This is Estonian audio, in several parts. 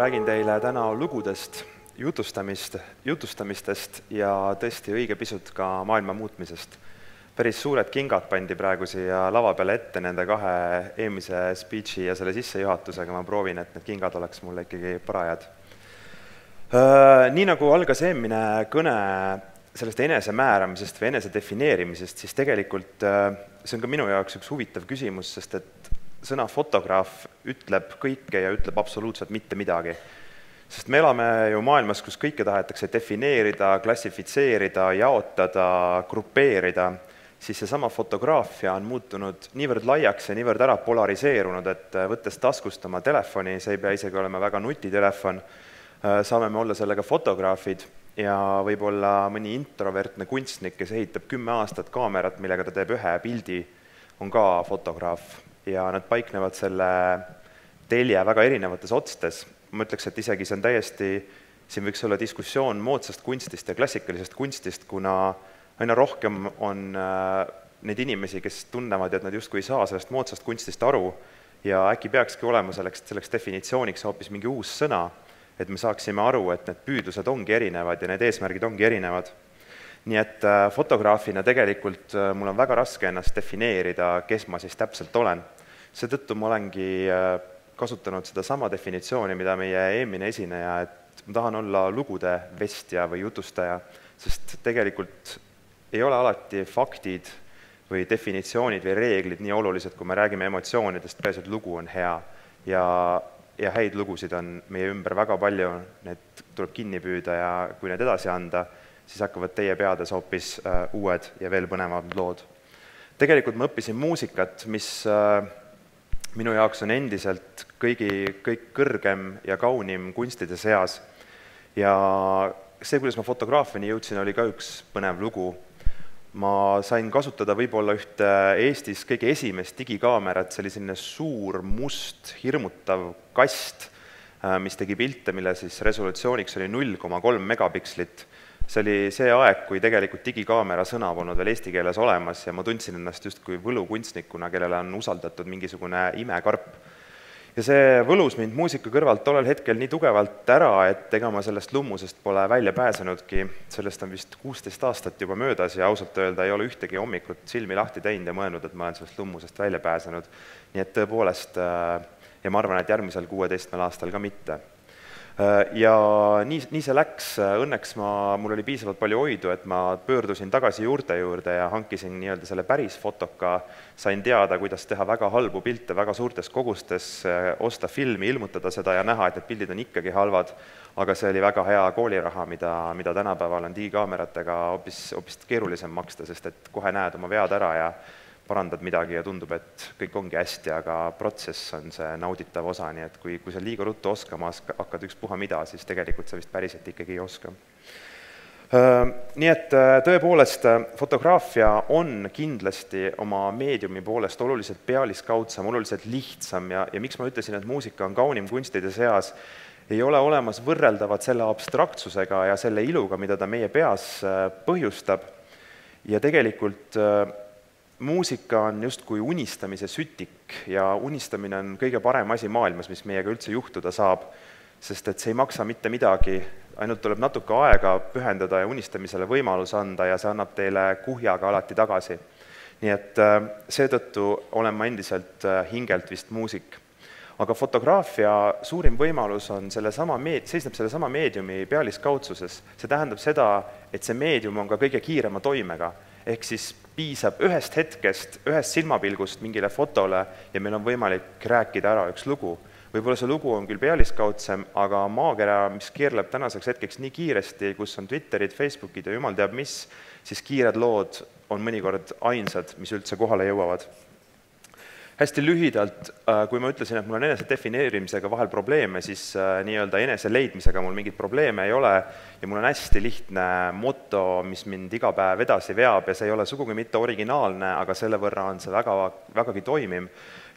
räägin teile täna lugudest, jutustamist, jutustamistest ja tõesti õige pisut ka maailma muutmisest. päris suured kingad pandi praegu siia lava peale ette nende kahe eelmise speech'i ja selle sissejuhatusega, ma proovin, et need kingad oleks mulle ikkagi parajad. Nii nagu algas eelmine kõne sellest enesemääramisest või enese defineerimisest, siis tegelikult see on ka minu jaoks üks huvitav küsimus, sest et sõna fotograaf ütleb kõike ja ütleb absoluutselt mitte midagi. sest me elame ju maailmas, kus kõike tahetakse defineerida, klassifitseerida, jaotada, grupeerida, siis seesama fotograafia on muutunud niivõrd laiaks ja niivõrd ära polariseerunud, et võttes taskust oma telefoni, see ei pea isegi olema väga nutitelefon, saame me olla sellega fotograafid ja võib-olla mõni introvertne kunstnik, kes ehitab kümme aastat kaamerat, millega ta teeb ühe pildi, on ka fotograaf ja nad paiknevad selle telje väga erinevates otstes. ma ütleks, et isegi see on täiesti, siin võiks olla diskussioon moodsast kunstist ja klassikalisest kunstist, kuna aina rohkem on äh, neid inimesi, kes tunnevad, et nad justkui ei saa sellest moodsast kunstist aru ja äkki peakski olema selleks, selleks definitsiooniks hoopis mingi uus sõna, et me saaksime aru, et need püüdlused ongi erinevad ja need eesmärgid ongi erinevad nii et äh, fotograafina tegelikult äh, mul on väga raske ennast defineerida, kes ma siis täpselt olen. Seetõttu ma olengi äh, kasutanud sedasama definitsiooni, mida meie eelmine esineja, et ma tahan olla lugude vestja või jutustaja, sest tegelikult ei ole alati faktid või definitsioonid või reeglid nii olulised, kui me räägime emotsioonidest, peaasi, et lugu on hea. ja, ja häid lugusid on meie ümber väga palju, need tuleb kinni püüda ja kui need edasi anda, siis hakkavad teie peades hoopis äh, uued ja veel põnevamad lood. tegelikult ma õppisin muusikat, mis äh, minu jaoks on endiselt kõigi, kõik kõrgem ja kaunim kunstide seas ja see, kuidas ma fotograafiani jõudsin, oli ka üks põnev lugu. ma sain kasutada võib-olla ühte Eestis kõige esimest digikaamerat, see oli selline suur must hirmutav kast, äh, mis tegi pilte, mille siis resolutsiooniks oli null koma kolm megapikslit see oli see aeg, kui tegelikult digikaamera sõna polnud veel eesti keeles olemas ja ma tundsin ennast justkui võlukunstnikuna, kellele on usaldatud mingisugune imekarp. ja see võlus mind muusika kõrvalt tollel hetkel nii tugevalt ära, et ega ma sellest lummusest pole välja pääsenudki, sellest on vist kuusteist aastat juba möödas ja ausalt öelda ei ole ühtegi hommikut silmi lahti teinud ja mõelnud, et ma olen sellest lummusest välja pääsenud. nii et tõepoolest, äh, ja ma arvan, et järgmisel kuueteistkümnel aastal ka mitte ja nii, nii see läks, õnneks ma, mul oli piisavalt palju oidu, et ma pöördusin tagasi juurte juurde ja hankisin nii-öelda selle päris fotoka, sain teada, kuidas teha väga halbu pilte väga suurtes kogustes, äh, osta filmi, ilmutada seda ja näha, et need pildid on ikkagi halvad, aga see oli väga hea kooliraha, mida, mida tänapäeval on digikaameratega hoopis, hoopis keerulisem maksta, sest et kohe näed oma vead ära ja parandad midagi ja tundub, et kõik ongi hästi, aga protsess on see nauditav osa, nii et kui, kui sa liiga ruttu oskama hakkad ükspuha mida, siis tegelikult sa vist päriselt ikkagi ei oska. Nii et tõepoolest, fotograafia on kindlasti oma meediumi poolest oluliselt pealiskaudsem, oluliselt lihtsam ja, ja miks ma ütlesin, et muusika on kaunim kunstide seas, ei ole olemas võrreldavat selle abstraktsusega ja selle iluga, mida ta meie peas põhjustab ja tegelikult muusika on justkui unistamise sütik ja unistamine on kõige parem asi maailmas, mis meiega üldse juhtuda saab, sest et see ei maksa mitte midagi, ainult tuleb natuke aega pühendada ja unistamisele võimalus anda ja see annab teile kuhjaga alati tagasi. nii et äh, seetõttu olen ma endiselt äh, hingelt vist muusik. aga fotograafia suurim võimalus on sellesama meed-, seisneb sellesama meediumi pealiskaudsuses, see tähendab seda, et see meedium on ka kõige kiirema toimega ehk siis piisab ühest hetkest, ühest silmapilgust mingile fotole ja meil on võimalik rääkida ära üks lugu. võib-olla see lugu on küll pealiskaudsem, aga maakera, mis keerleb tänaseks hetkeks nii kiiresti, kus on Twitterid, Facebookid ja jumal teab mis, siis kiired lood on mõnikord ainsad, mis üldse kohale jõuavad hästi lühidalt, äh, kui ma ütlesin, et mul on enese defineerimisega vahel probleeme, siis äh, nii-öelda enese leidmisega mul mingeid probleeme ei ole ja mul on hästi lihtne moto, mis mind iga päev edasi veab ja see ei ole sugugi mitte originaalne, aga selle võrra on see väga, vägagi toimiv.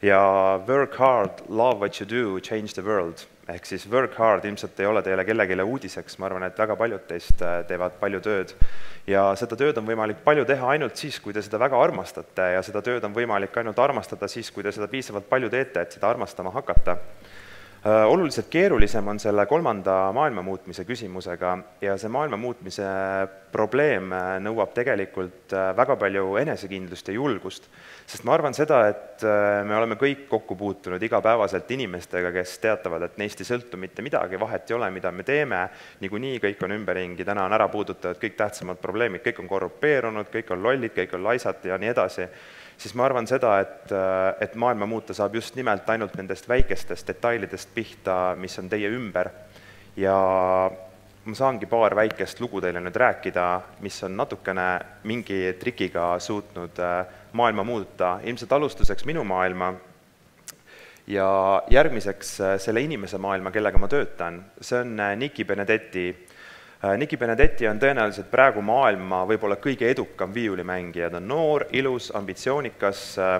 Ja work hard, love what you do, change the world ehk siis work hard ilmselt ei ole teile kellelegi uudiseks, ma arvan, et väga paljud teist äh, teevad palju tööd. ja seda tööd on võimalik palju teha ainult siis, kui te seda väga armastate ja seda tööd on võimalik ainult armastada siis, kui te seda piisavalt palju teete, et seda armastama hakata. Äh, oluliselt keerulisem on selle kolmanda maailma muutmise küsimusega ja see maailma muutmise probleem äh, nõuab tegelikult äh, väga palju enesekindlust ja julgust. sest ma arvan seda, et me oleme kõik kokku puutunud igapäevaselt inimestega, kes teatavad, et neist ei sõltu mitte midagi, vahet ei ole, mida me teeme, niikuinii kõik on ümberringi, täna on ära puudutatud kõik tähtsamad probleemid, kõik on korrupeerunud, kõik on lollid, kõik on laisad ja nii edasi siis ma arvan seda, et, äh, et maailma muuta saab just nimelt ainult nendest väikestest detailidest pihta, mis on teie ümber. ja ma saangi paar väikest lugu teile nüüd rääkida, mis on natukene mingi trikiga suutnud äh, maailma muuta, ilmselt alustuseks minu maailma ja järgmiseks äh, selle inimese maailma, kellega ma töötan, see on Nicky Benedetti Äh, Nicky Benedetti on tõenäoliselt praegu maailma võib-olla kõige edukam viiulimängija, ta on noor, ilus, ambitsioonikas äh,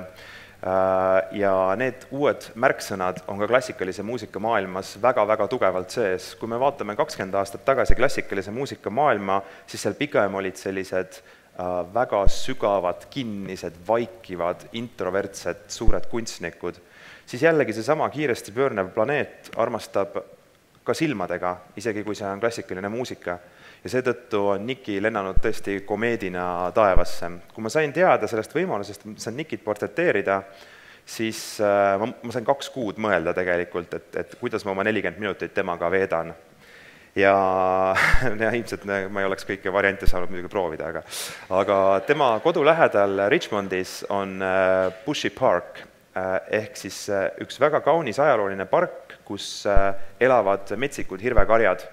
äh, ja need uued märksõnad on ka klassikalise muusika maailmas väga-väga tugevalt sees. kui me vaatame kakskümmend aastat tagasi klassikalise muusika maailma, siis seal pigem olid sellised väga sügavad, kinnised, vaikivad, introvertsed, suured kunstnikud, siis jällegi seesama kiiresti pöörnev planeet armastab ka silmadega, isegi kui see on klassikaline muusika. ja seetõttu on Niki lennanud tõesti komeedina taevasse. kui ma sain teada sellest võimalusest, et saan Nikit portreteerida, siis äh, ma, ma sain kaks kuud mõelda tegelikult, et, et kuidas ma oma nelikümmend minutit temaga veedan. ja, ja ilmselt ma ei oleks kõiki variante saanud muidugi proovida, aga aga tema kodu lähedal Richmondis on äh, Bushy Park, ehk siis üks väga kaunis ajalooline park, kus äh, elavad metsikud hirvekarjad.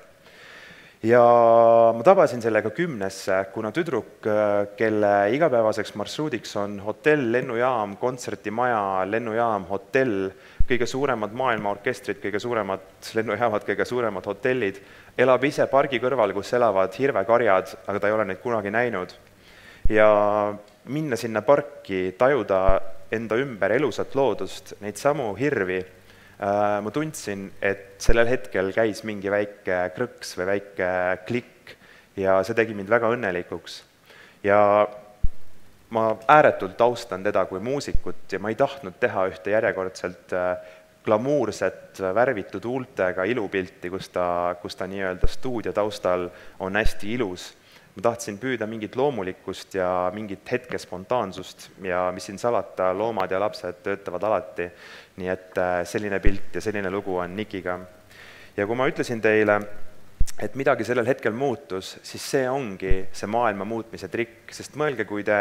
ja ma tabasin sellega kümnesse, kuna tüdruk, kelle igapäevaseks marsruudiks on hotell, lennujaam, kontserdimaja, lennujaam, hotell, kõige suuremad maailma orkestrid, kõige suuremad lennujaamad, kõige suuremad hotellid, elab ise pargi kõrval, kus elavad hirvekarjad, aga ta ei ole neid kunagi näinud. ja minna sinna parki, tajuda enda ümber elusat loodust, neid samu hirvi Äh, ma tundsin, et sellel hetkel käis mingi väike krõks või väike klikk ja see tegi mind väga õnnelikuks. ja ma ääretult austan teda kui muusikut ja ma ei tahtnud teha ühte järjekordselt äh, glamuurset värvitud huultega ilupilti, kus ta, kus ta nii-öelda stuudio taustal on hästi ilus ma tahtsin püüda mingit loomulikkust ja mingit hetke spontaansust ja mis siin salata, loomad ja lapsed töötavad alati. nii et äh, selline pilt ja selline lugu on Nikiga. ja kui ma ütlesin teile, et midagi sellel hetkel muutus, siis see ongi see maailma muutmise trikk, sest mõelge, kui te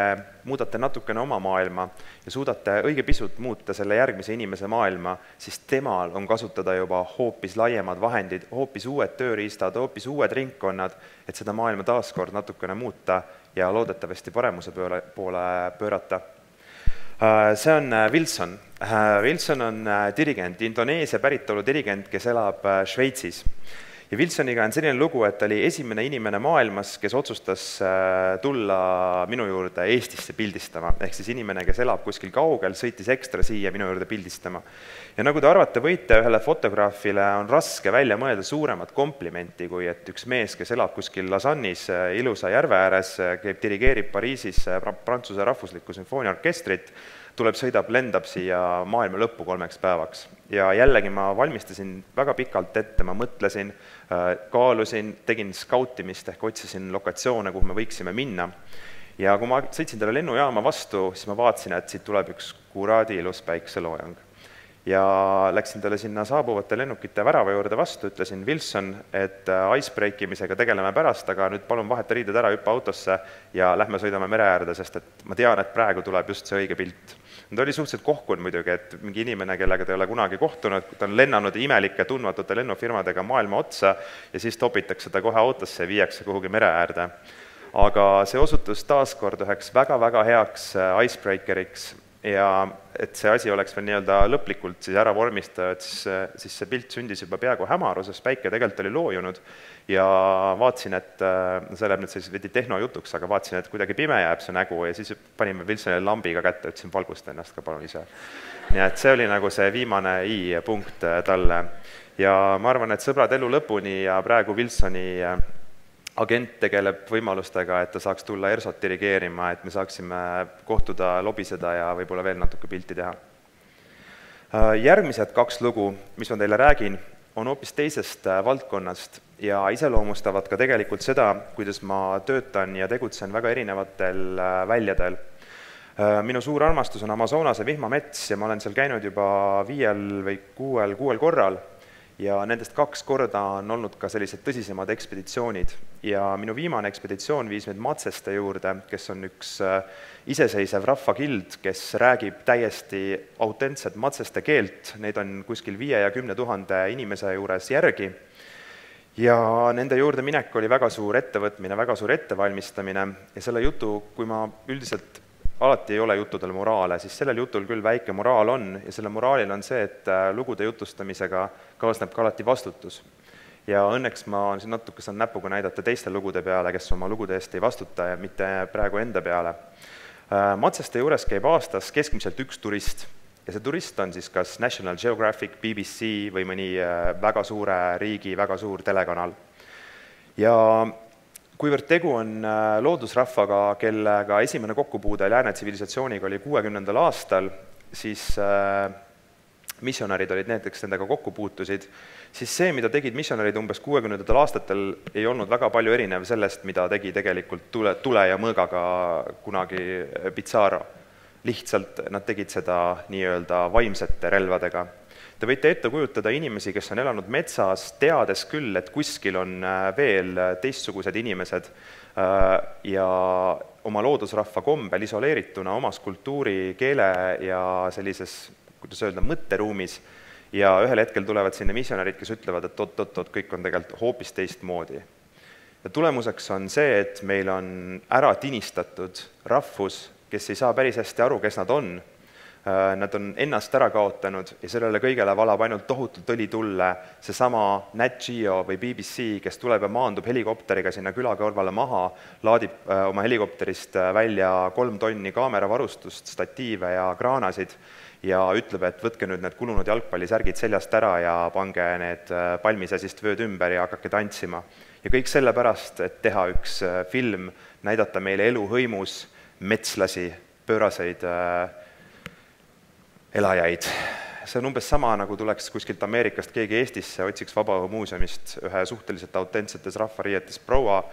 muudate natukene oma maailma ja suudate õige pisut muuta selle järgmise inimese maailma, siis temal on kasutada juba hoopis laiemad vahendid, hoopis uued tööriistad, hoopis uued ringkonnad, et seda maailma taaskord natukene muuta ja loodetavasti paremuse pööle, poole pöörata. Äh, see on äh, Wilson. Äh, Wilson on dirigent, Indoneesia päritolu dirigent, kes elab Šveitsis ja Wilsoniga on selline lugu, et ta oli esimene inimene maailmas, kes otsustas äh, tulla minu juurde Eestisse pildistama, ehk siis inimene, kes elab kuskil kaugel, sõitis ekstra siia minu juurde pildistama. ja nagu te arvata võite, ühele fotograafile on raske välja mõelda suuremat komplimenti, kui et üks mees, kes elab kuskil Lausanne'is äh, ilusa järve ääres, äh, käib, dirigeerib Pariisis Prantsuse rahvuslikku sümfooniaorkestrit, tuleb, sõidab, lendab siia maailma lõppu kolmeks päevaks. ja jällegi ma valmistasin väga pikalt ette, ma mõtlesin, kaalusin, tegin skautimist ehk otsisin lokatsioone, kuhu me võiksime minna. ja kui ma sõitsin talle lennujaama vastu, siis ma vaatasin, et siit tuleb üks kuraadi ilus päikseloojang ja läksin talle sinna saabuvate lennukite värava juurde vastu, ütlesin, Wilson, et äh, icebreak imisega tegeleme pärast, aga nüüd palun vaheta riided ära, hüppa autosse ja lähme sõidame mere äärde, sest et ma tean, et praegu tuleb just see õige pilt ta oli suhteliselt kohkunud muidugi, et mingi inimene, kellega ta ei ole kunagi kohtunud, ta on lennanud imelike tundmatute lennufirmadega maailma otsa ja siis topitakse ta kohe autosse ja viiakse kuhugi mere äärde. aga see osutus taas kord üheks väga-väga heaks äh, icebreakeriks ja et see asi oleks veel nii-öelda lõplikult siis ära vormistatud, siis, siis see pilt sündis juba peaaegu hämaruses, päike tegelikult oli loojunud ja vaatasin, et see läheb nüüd siis veidi tehnojutuks, aga vaatasin, et kuidagi pime jääb see nägu ja siis panime Wilsonile lambiga kätte, ütlesin, valgusta ennast ka palun ise. nii et see oli nagu see viimane i punkt talle. ja ma arvan, et sõbrad elu lõpuni ja praegu Wilsoni agent tegeleb võimalustega, et ta saaks tulla ERSO-t dirigeerima, et me saaksime kohtuda, lobiseda ja võib-olla veel natuke pilti teha. järgmised kaks lugu, mis ma teile räägin, on hoopis teisest valdkonnast ja iseloomustavad ka tegelikult seda, kuidas ma töötan ja tegutsen väga erinevatel väljadel minu suur armastus on Amazonase vihmamets ja ma olen seal käinud juba viiel või kuuel, kuuel korral ja nendest kaks korda on olnud ka sellised tõsisemad ekspeditsioonid. ja minu viimane ekspeditsioon viis meid Matseste juurde, kes on üks äh, iseseisev rahvakild, kes räägib täiesti autentset matseste keelt, neid on kuskil viie ja kümne tuhande inimese juures järgi, ja nende juurde minek oli väga suur ettevõtmine, väga suur ettevalmistamine. Ja selle jutu, kui ma üldiselt alati ei ole juttudel moraale, siis sellel jutul küll väike moraal on ja selle moraalil on see, et äh, lugude jutustamisega kaasneb ka alati vastutus. ja õnneks ma siin natuke saan näpuga näidata teiste lugude peale, kes oma lugude eest ei vastuta ja mitte praegu enda peale. Äh, Matseste juures käib aastas keskmiselt üks turist ja see turist on siis kas National Geographic, BBC või mõni äh, väga suure riigi väga suur telekanal. ja kuivõrd tegu on äh, loodusrahvaga, kellega esimene kokkupuude lääne tsivilisatsiooniga oli kuuekümnendal aastal, siis äh, missionärid olid need, kes nendega kokku puutusid, siis see, mida tegid missionärid umbes kuuekümnendatel aastatel, ei olnud väga palju erinev sellest, mida tegi tegelikult tule, tule ja mõõgaga kunagi Pizarro. lihtsalt nad tegid seda nii-öelda vaimsete relvadega Te võite ette kujutada inimesi, kes on elanud metsas, teades küll, et kuskil on äh, veel äh, teistsugused inimesed äh, ja oma loodusrahva kombel isoleerituna omas kultuuri, keele ja sellises, kuidas öelda, mõtteruumis, ja ühel hetkel tulevad sinna missionärid, kes ütlevad, et oot-oot-oot, kõik on tegelikult hoopis teistmoodi. ja tulemuseks on see, et meil on ära tinistatud rahvus, kes ei saa päris hästi aru, kes nad on nad on ennast ära kaotanud ja sellele kõigele valab ainult tohutult õli tulle seesama Nat Geo või BBC, kes tuleb ja maandub helikopteriga sinna küla kõrvale maha, laadib äh, oma helikopterist äh, välja kolm tonni kaameravarustust, statiive ja kraanasid ja ütleb, et võtke nüüd need kulunud jalgpallisärgid seljast ära ja pange need palmisasist vööd ümber ja hakake tantsima. ja kõik sellepärast, et teha üks film, näidata meile elu hõimus metslasi, pööraseid äh, elajaid. see on umbes sama, nagu tuleks kuskilt Ameerikast keegi Eestisse, otsiks Vabaõhumuuseumist ühe suhteliselt autentsetes rahvariietes proua,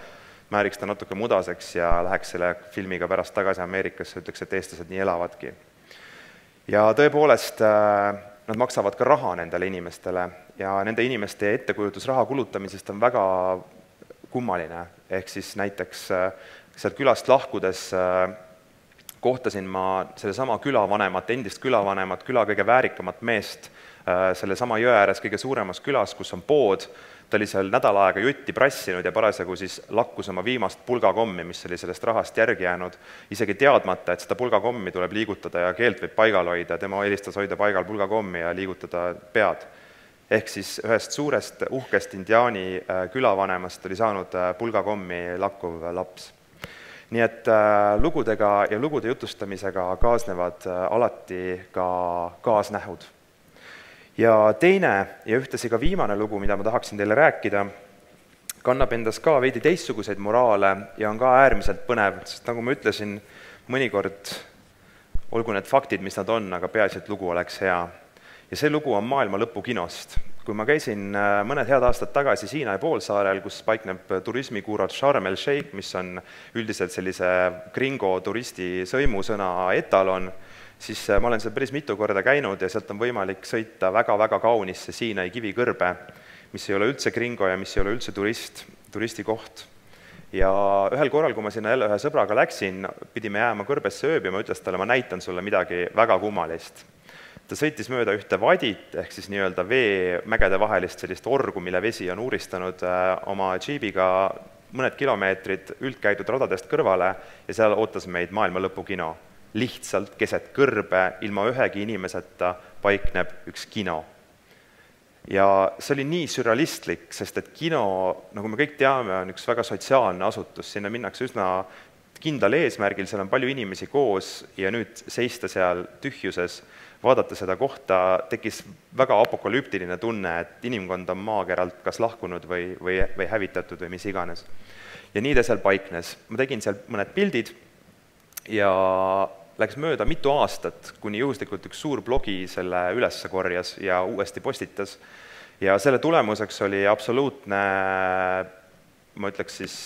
määriks ta natuke mudaseks ja läheks selle filmiga pärast tagasi Ameerikasse, ütleks, et eestlased nii elavadki. ja tõepoolest, äh, nad maksavad ka raha nendele inimestele ja nende inimeste ettekujutus raha kulutamisest on väga kummaline, ehk siis näiteks äh, sealt külast lahkudes äh, kohtasin ma sellesama külavanemat, endist külavanemat, küla kõige väärikamat meest äh, sellesama jõe ääres kõige suuremas külas, kus on pood, ta oli seal nädal aega jutti prassinud ja parasjagu siis lakkus oma viimast pulgakommi, mis oli sellest rahast järgi jäänud, isegi teadmata, et seda pulgakommi tuleb liigutada ja keelt võib paigal hoida, tema eelistas hoida paigal pulgakommi ja liigutada pead. ehk siis ühest suurest uhkest indiaani äh, külavanemast oli saanud äh, pulgakommi lakkuv laps nii et äh, lugudega ja lugude jutustamisega kaasnevad äh, alati ka kaasnähud. ja teine ja ühtlasi ka viimane lugu, mida ma tahaksin teile rääkida, kannab endas ka veidi teistsuguseid moraale ja on ka äärmiselt põnev, sest nagu ma ütlesin, mõnikord olgu need faktid, mis nad on, aga peaasi, et lugu oleks hea. ja see lugu on maailma lõpu kinost kui ma käisin äh, mõned head aastad tagasi Siinai poolsaarel, kus paikneb turismikuurort Sharm el Sheikh, mis on üldiselt sellise gringo turisti sõimusõna etalon, siis äh, ma olen seal päris mitu korda käinud ja sealt on võimalik sõita väga-väga kaunisse Siinai kivikõrbe, mis ei ole üldse gringo ja mis ei ole üldse turist, turistikoht. ja ühel korral, kui ma sinna jälle ühe sõbraga läksin, pidime jääma kõrbesse ööbima, ütles talle, ma näitan sulle midagi väga kummalist ta sõitis mööda ühte vadit, ehk siis nii-öelda veemägede vahelist sellist orgu, mille vesi on uuristanud äh, oma džiibiga mõned kilomeetrid üldkäidud radadest kõrvale ja seal ootas meid maailma lõpu kino. lihtsalt keset kõrbe, ilma ühegi inimeseta paikneb üks kino. ja see oli nii sürrealistlik, sest et kino, nagu me kõik teame, on üks väga sotsiaalne asutus, sinna minnakse üsna kindlal eesmärgil, seal on palju inimesi koos ja nüüd seista seal tühjuses vaadata seda kohta, tekkis väga apokalüptiline tunne, et inimkond on maakeralt kas lahkunud või, või, või hävitatud või mis iganes. ja nii ta seal paiknes. ma tegin seal mõned pildid ja läks mööda mitu aastat, kuni juhuslikult üks suur blogi selle üles korjas ja uuesti postitas. ja selle tulemuseks oli absoluutne, ma ütleks siis,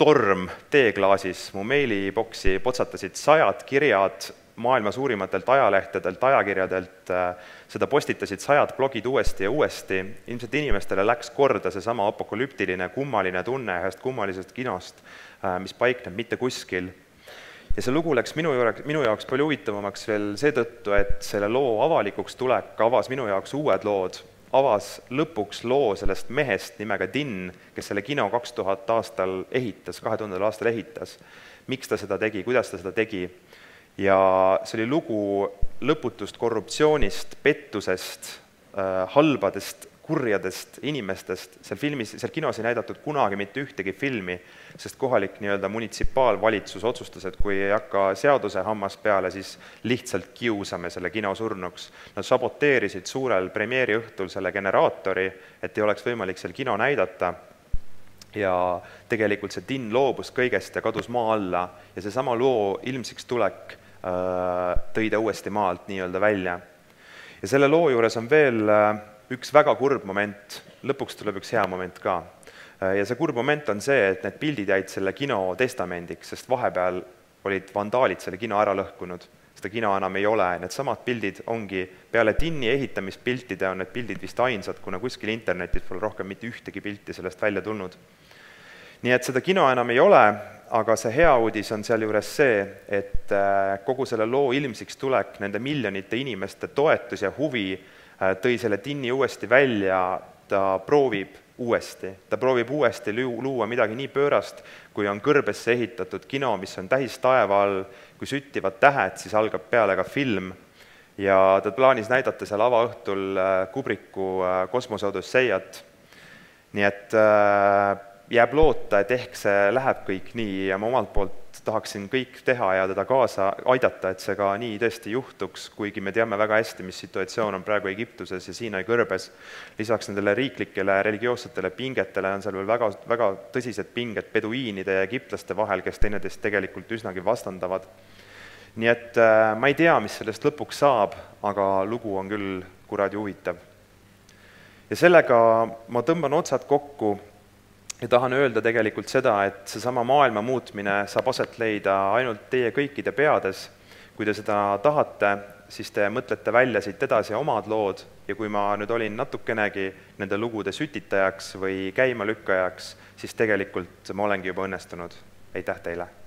torm teeklaasis, mu meiliboksi potsatasid sajad kirjad maailma suurimatelt ajalehtedelt, ajakirjadelt, seda postitasid sajad blogid uuesti ja uuesti, ilmselt inimestele läks korda seesama apokalüptiline kummaline tunne ühest kummalisest kinost, mis paikneb mitte kuskil. Ja see lugu läks minu juurde, minu jaoks palju huvitavamaks veel seetõttu, et selle loo avalikuks tulek avas minu jaoks uued lood, avas lõpuks loo sellest mehest nimega Din, kes selle kino kaks tuhat aastal ehitas, kahe tuhandendal aastal ehitas. miks ta seda tegi, kuidas ta seda tegi ja see oli lugu lõputust korruptsioonist, pettusest, äh, halbadest kurjadest inimestest, seal filmis, seal kinos ei näidatud kunagi mitte ühtegi filmi, sest kohalik nii-öelda munitsipaalvalitsus otsustas, et kui ei hakka seaduse hammas peale, siis lihtsalt kiusame selle kino surnuks. Nad saboteerisid suurel premeeri õhtul selle generaatori, et ei oleks võimalik seal kino näidata. Ja tegelikult see Tinn loobus kõigest ja kadus maa alla. Ja seesama loo ilmsiks tulek tõi ta uuesti maalt nii-öelda välja. ja selle loo juures on veel äh, üks väga kurb moment, lõpuks tuleb üks hea moment ka. ja see kurb moment on see, et need pildid jäid selle kino testamendiks, sest vahepeal olid vandaalid selle kino ära lõhkunud. seda kino enam ei ole, needsamad pildid ongi, peale tinni ehitamispiltide on need pildid vist ainsad, kuna kuskil internetis pole rohkem mitte ühtegi pilti sellest välja tulnud. Nii et seda kino enam ei ole, aga see hea uudis on sealjuures see, et äh, kogu selle loo ilmsiks tulek, nende miljonite inimeste toetus ja huvi Äh, tõi selle tinni uuesti välja, ta proovib uuesti, ta proovib uuesti luua midagi nii pöörast, kui on kõrbesse ehitatud kino, mis on täis taeva all, kui süttivad tähed, siis algab peale ka film ja ta plaanis näidata seal avaõhtul äh, Kubriku äh, Kosmose Odüsseiat. nii et jääb loota, et ehk see läheb kõik nii ja ma omalt poolt tahaksin kõik teha ja teda kaasa aidata, et see ka nii tõesti juhtuks, kuigi me teame väga hästi, mis situatsioon on praegu Egiptuses ja Siinai kõrbes. lisaks nendele riiklikele religioossetele pingetele on seal veel väga, väga tõsised pinged peduiinide ja egiptlaste vahel, kes teineteist tegelikult üsnagi vastandavad. nii et äh, ma ei tea, mis sellest lõpuks saab, aga lugu on küll kuradi huvitav. ja sellega ma tõmban otsad kokku ja tahan öelda tegelikult seda, et seesama maailma muutmine saab aset leida ainult teie kõikide peades, kui te seda tahate, siis te mõtlete välja siit edasi omad lood ja kui ma nüüd olin natukenegi nende lugude sütitajaks või käimalükkajaks, siis tegelikult ma olengi juba õnnestunud. aitäh teile!